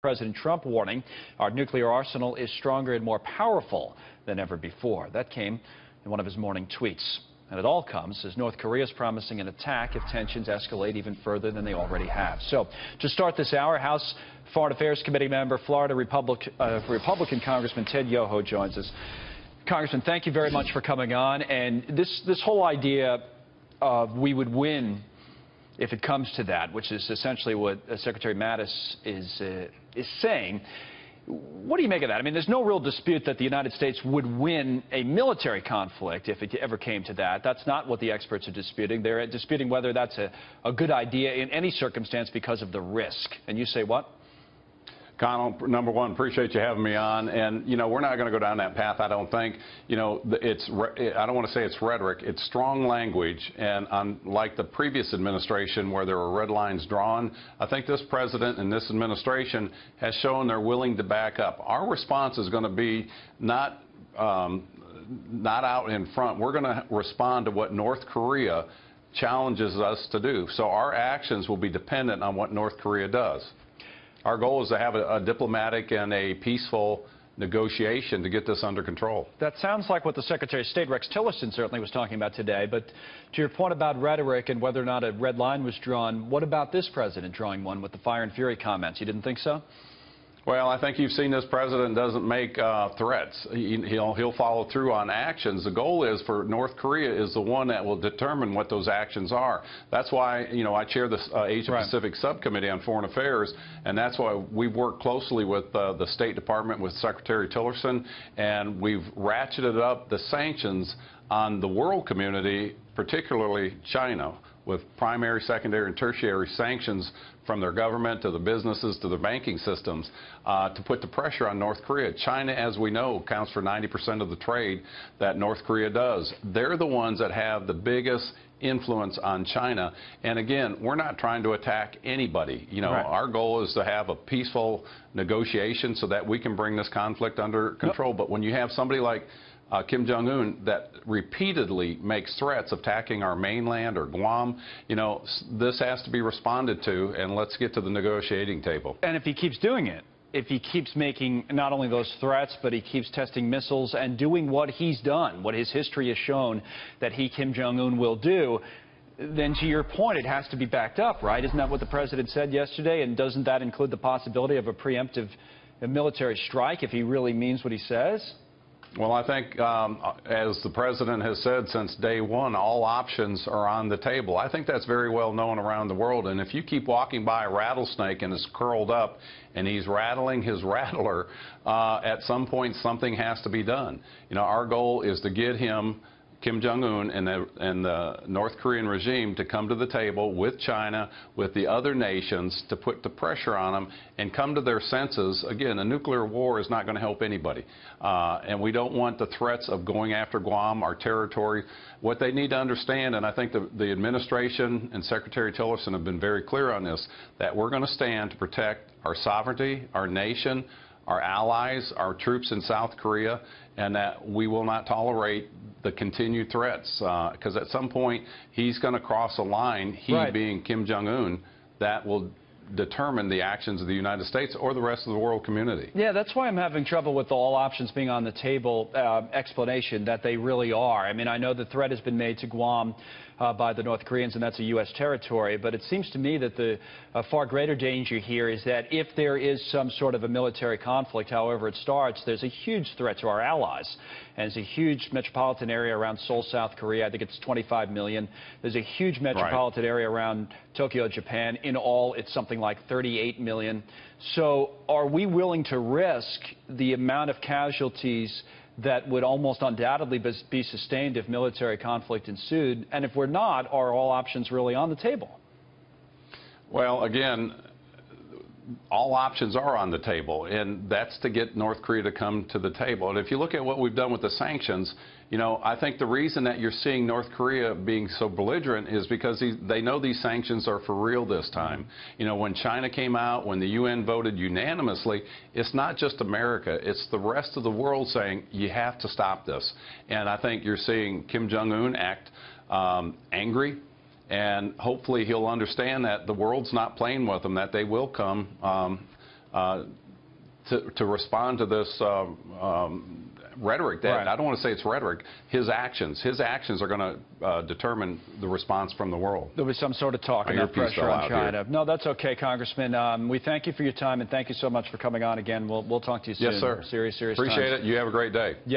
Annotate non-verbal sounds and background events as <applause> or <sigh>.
President Trump warning our nuclear arsenal is stronger and more powerful than ever before. That came in one of his morning tweets. And it all comes as North Korea is promising an attack if tensions escalate even further than they already have. So to start this hour, House Foreign Affairs Committee member, Florida Republic, uh, Republican Congressman Ted Yoho joins us. Congressman, thank you very much for coming on. And this, this whole idea of we would win if it comes to that, which is essentially what uh, Secretary Mattis is, uh, is saying. What do you make of that? I mean, there's no real dispute that the United States would win a military conflict if it ever came to that. That's not what the experts are disputing. They're disputing whether that's a, a good idea in any circumstance because of the risk. And you say what? Connell, number one, appreciate you having me on. And, you know, we're not going to go down that path, I don't think. You know, it's, I don't want to say it's rhetoric. It's strong language. And unlike the previous administration where there were red lines drawn, I think this president and this administration has shown they're willing to back up. Our response is going to be not, um, not out in front. We're going to respond to what North Korea challenges us to do. So our actions will be dependent on what North Korea does. Our goal is to have a, a diplomatic and a peaceful negotiation to get this under control. That sounds like what the Secretary of State, Rex Tillerson, certainly was talking about today. But to your point about rhetoric and whether or not a red line was drawn, what about this president drawing one with the fire and fury comments? You didn't think so? Well, I think you've seen this president doesn't make uh, threats. He, will he'll follow through on actions. The goal is for North Korea is the one that will determine what those actions are. That's why you know I chair the uh, Asia right. Pacific Subcommittee on Foreign Affairs, and that's why we've worked closely with uh, the State Department with Secretary Tillerson, and we've ratcheted up the sanctions on the world community, particularly China with primary, secondary, and tertiary sanctions from their government to the businesses to the banking systems uh, to put the pressure on North Korea. China, as we know, accounts for 90% of the trade that North Korea does. They're the ones that have the biggest influence on China. And again, we're not trying to attack anybody. You know, right. our goal is to have a peaceful negotiation so that we can bring this conflict under control. But when you have somebody like uh, Kim Jong-un that repeatedly makes threats of attacking our mainland or Guam, you know, this has to be responded to, and let's get to the negotiating table. And if he keeps doing it, if he keeps making not only those threats, but he keeps testing missiles and doing what he's done, what his history has shown that he, Kim Jong-un, will do, then to your point, it has to be backed up, right? Isn't that what the president said yesterday? And doesn't that include the possibility of a preemptive military strike if he really means what he says? Well, I think, um, as the president has said since day one, all options are on the table. I think that's very well known around the world. And if you keep walking by a rattlesnake and it's curled up and he's rattling his <laughs> rattler, uh, at some point something has to be done. You know, our goal is to get him Kim Jong-un and the, and the North Korean regime to come to the table with China, with the other nations, to put the pressure on them and come to their senses. Again, a nuclear war is not going to help anybody. Uh, and we don't want the threats of going after Guam, our territory. What they need to understand, and I think the, the administration and Secretary Tillerson have been very clear on this, that we're going to stand to protect our sovereignty, our nation, our allies, our troops in South Korea, and that we will not tolerate the continued threats. Because uh, at some point, he's going to cross a line, he right. being Kim Jong-un, that will determine the actions of the United States or the rest of the world community. Yeah, that's why I'm having trouble with all options being on the table uh, explanation that they really are. I mean, I know the threat has been made to Guam uh, by the North Koreans, and that's a U.S. territory, but it seems to me that the uh, far greater danger here is that if there is some sort of a military conflict, however it starts, there's a huge threat to our allies. And it's a huge metropolitan area around Seoul, South Korea. I think it's 25 million. There's a huge metropolitan right. area around Tokyo, Japan. In all, it's something like 38 million. So are we willing to risk the amount of casualties that would almost undoubtedly be sustained if military conflict ensued? And if we're not, are all options really on the table? Well, again, all options are on the table, and that's to get North Korea to come to the table. And if you look at what we've done with the sanctions, you know, I think the reason that you're seeing North Korea being so belligerent is because they know these sanctions are for real this time. You know, when China came out, when the UN voted unanimously, it's not just America, it's the rest of the world saying you have to stop this. And I think you're seeing Kim Jong-un act um, angry, and hopefully he'll understand that the world's not playing with him, that they will come um, uh, to, to respond to this um, um, rhetoric that Right. I don't want to say it's rhetoric. His actions, his actions are going to uh, determine the response from the world. There'll be some sort of talk and pressure on out here. China. No, that's okay, Congressman. Um, we thank you for your time and thank you so much for coming on again. We'll, we'll talk to you soon. Yes, sir. Serious, serious Appreciate times. it. You have a great day. Yep.